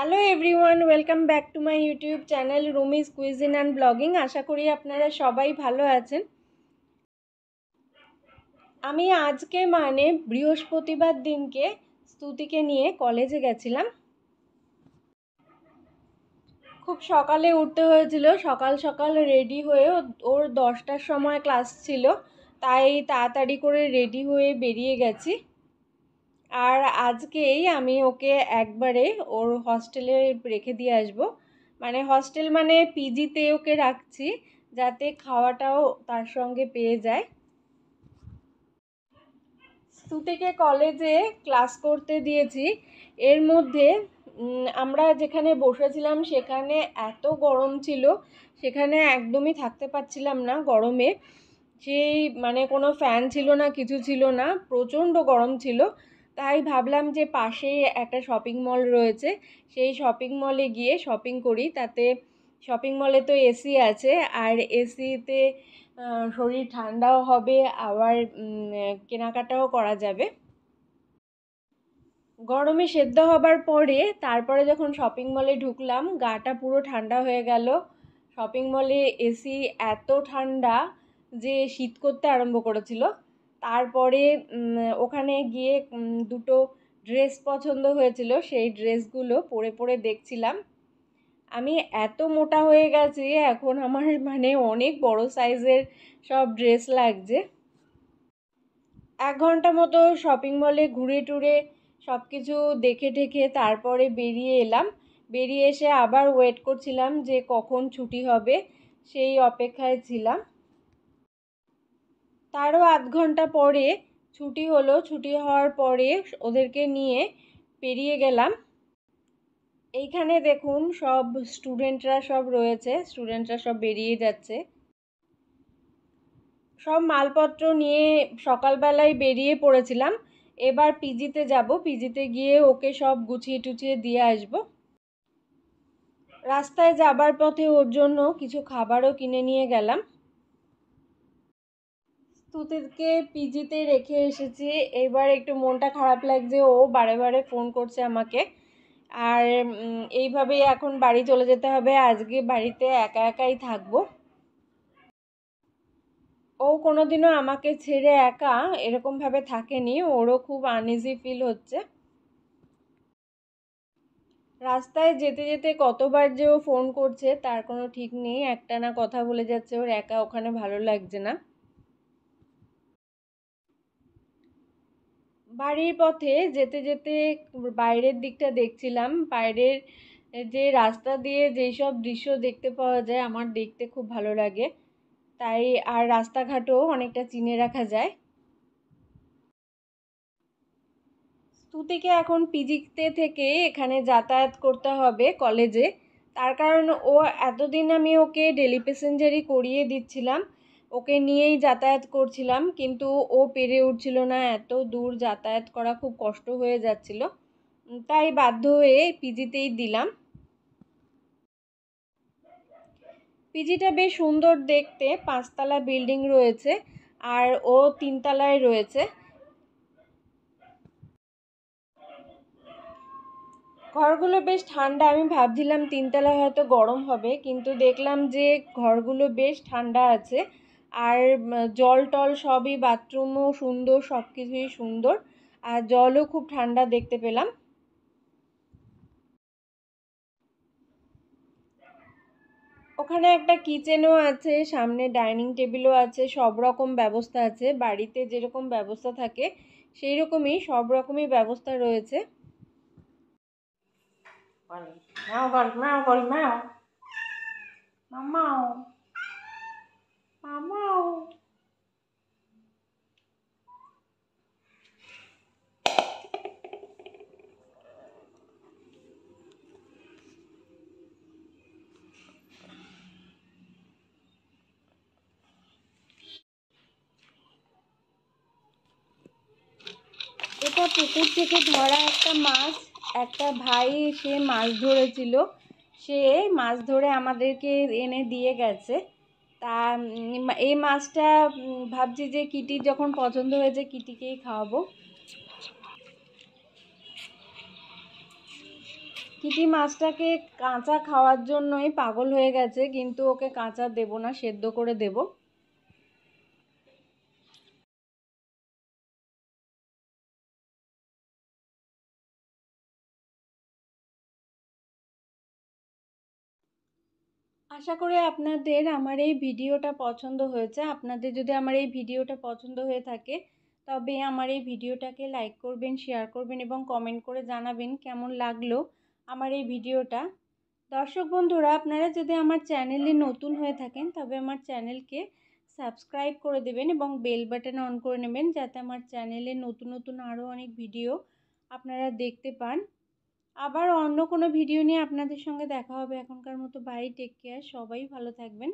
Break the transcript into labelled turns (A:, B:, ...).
A: Hello everyone welcome back to my YouTube channel Rumi's cuisine and blogging আশা করি আপনারা সবাই ভালো আছেন। আমি আজকে মানে বৃহস্পতিবার দিনকে স্তুতিকে নিয়ে কলেজে গেছিলাম। খুব সকালে উঠতে হয়েছিল, সকাল সকাল রেডি হয়ে ওর দশটার সময় ক্লাস ছিল, তাই তাড়াতাড়ি করে রেডি হয়ে বেরিয়ে গেছি। আর আজকেই আমি ওকে একবারে ওর হস্টেলে রেখে দিয়ে আসব। মানে হস্টেল মানে পিজিতে ওকে রাখছি যাতে খাওয়াটাও তার সঙ্গে পেয়ে যায়। স্তুতিকে কলেজে ক্লাস করতে দিয়েছি। এর মধ্যে আমরা যেখানে বসেছিলাম সেখানে এত গরম ছিল, সেখানে একদমই থাকতে পারছিলাম না গরমে। সেই মানে কোনো ফ্যান ছিল না, কিছু ছিল না, প্রচণ্ড গরম ছিল। তাই ভাবলাম যে পাশেই একটা শপিং মল রয়েছে, সেই শপিং মলে গিয়ে শপিং করি। তাতে শপিং মলে তো এসি আছে, আর এসিতে শরীর ঠান্ডাও হবে, আবার কেনাকাটাও করা যাবে। গরমে সেদ্ধ হবার পরে তারপরে যখন শপিং মলে ঢুকলাম, গাটা পুরো ঠান্ডা হয়ে গেল। শপিং মলে এসি এত ঠান্ডা যে শীত করতে আরম্ভ করেছিল। তারপরে ওখানে গিয়ে দুটো ড্রেস পছন্দ হয়েছিল, সেই ড্রেসগুলো পরে পরে দেখছিলাম। আমি এত মোটা হয়ে গেছি, এখন আমার মানে অনেক বড় সাইজের সব ড্রেস লাগছে। এক ঘণ্টা মতো শপিং মলে ঘুরে টুরে সব কিছু দেখে ঠেকে তারপরে বেরিয়ে এলাম। বেরিয়ে এসে আবার ওয়েট করছিলাম যে কখন ছুটি হবে, সেই অপেক্ষায় ছিলাম। তারও আধ ঘণ্টা পরে ছুটি হলো, ছুটি হওয়ার পরে ওদেরকে নিয়ে পেরিয়ে গেলাম। এইখানে দেখুন সব স্টুডেন্টরা সব রয়েছে, স্টুডেন্টরা সব বেরিয়ে যাচ্ছে। সব মালপত্র নিয়ে সকালবেলায় বেরিয়ে পড়েছিলাম। এবার পিজিতে যাব, পিজিতে গিয়ে ওকে সব গুছিয়ে টুছিয়ে দিয়ে আসব। রাস্তায় যাবার পথে ওর জন্য কিছু খাবারও কিনে নিয়ে গেলাম। স্তুতিকে পিজিতে রেখে এসেছি। এবার একটু মনটা খারাপ লাগছে, ও বারে বারে ফোন করছে আমাকে। আর এইভাবেই এখন বাড়ি চলে যেতে হবে। আজকে বাড়িতে একা একাই থাকব। ও কোনোদিনও আমাকে ছেড়ে একা এরকমভাবে থাকেনি। ওরও খুব আনইজি ফিল হচ্ছে। রাস্তায় যেতে যেতে কতবার যে ও ফোন করছে, তার কোনো ঠিক নেই। একটা না কথা বলে যাচ্ছে, ওর একা ওখানে ভালো লাগছে না। বাড়ির পথে যেতে যেতে বাইরের দিকটা দেখছিলাম। বাইরের যে রাস্তা দিয়ে যেই সব দৃশ্য দেখতে পাওয়া যায়, আমার দেখতে খুব ভালো লাগে। তাই আর রাস্তাঘাটও অনেকটা চিনে রাখা যায়। স্তুতিকে এখন পিজিতে থেকে এখানে যাতায়াত করতে হবে কলেজে। তার কারণ ও এতদিন আমি ওকে ডেলি প্যাসেঞ্জারই করিয়ে দিচ্ছিলাম। ওকে নিয়েই যাতায়াত করছিলাম, কিন্তু ও পেরে উঠছিল না, এত দূর যাতায়াত করা খুব কষ্ট হয়ে যাচ্ছিল। তাই বাধ্য হয়ে পিজিতেই দিলাম। পিজিটা বেশ সুন্দর দেখতে, পাঁচতলা বিল্ডিং রয়েছে, আর ও তিনতলায় রয়েছে। ঘরগুলো বেশ ঠান্ডা, আমি ভাবছিলাম তিনতলায় হয়তো গরম হবে, কিন্তু দেখলাম যে ঘরগুলো বেশ ঠান্ডা আছে। আর জল টল সবই বাথরুমও সুন্দর সব কিছুই সুন্দর। আর জলও খুব ঠান্ডা দেখতে পেলাম। ওখানে একটা কিচেনও আছে, সামনে ডাইনিং টেবিলও আছে, সব রকম ব্যবস্থা আছে। বাড়িতে যেরকম ব্যবস্থা থাকে সেই রকমই সব রকমই ব্যবস্থা রয়েছে। ম্যাও বল ম্যাও বল মামাও এটা পুকুর থেকে ধরা একটা মাছ। একটা ভাই সে মাছ ধরেছিল। সে মাছ ধরে আমাদেরকে এনে দিয়ে গেছে। তা এই মাছটা ভাবছি যে কিটির যখন পছন্দ হয়েছে কিটিকেই খাওয়াবো। কিটি মাছটাকে কাঁচা খাওয়ার জন্যই পাগল হয়ে গেছে, কিন্তু ওকে কাঁচা দেব না, সেদ্ধ করে দেব। আশা করি আপনাদের আমার এই ভিডিওটা পছন্দ হয়েছে। আপনাদের যদি আমার এই ভিডিওটা পছন্দ হয়ে থাকে, তবে আমার এই ভিডিওটাকে লাইক করবেন শেয়ার করবেন এবং কমেন্ট করে জানাবেন কেমন লাগল আমার এই ভিডিওটা। দর্শক বন্ধুরা, আপনারা যদি আমার চ্যানেলে নতুন হয়ে থাকেন, তবে আমার চ্যানেলকে সাবস্ক্রাইব করে দেবেন এবং বেল বাটন অন করে নেবেন, যাতে আমার চ্যানেলে নতুন নতুন আরও অনেক ভিডিও আপনারা দেখতে পান। আবার অন্য কোনো ভিডিও নিয়ে আপনাদের সঙ্গে দেখা হবে এখনকার মতো। বাই টেক কেয়ার সবাই ভালো থাকবেন।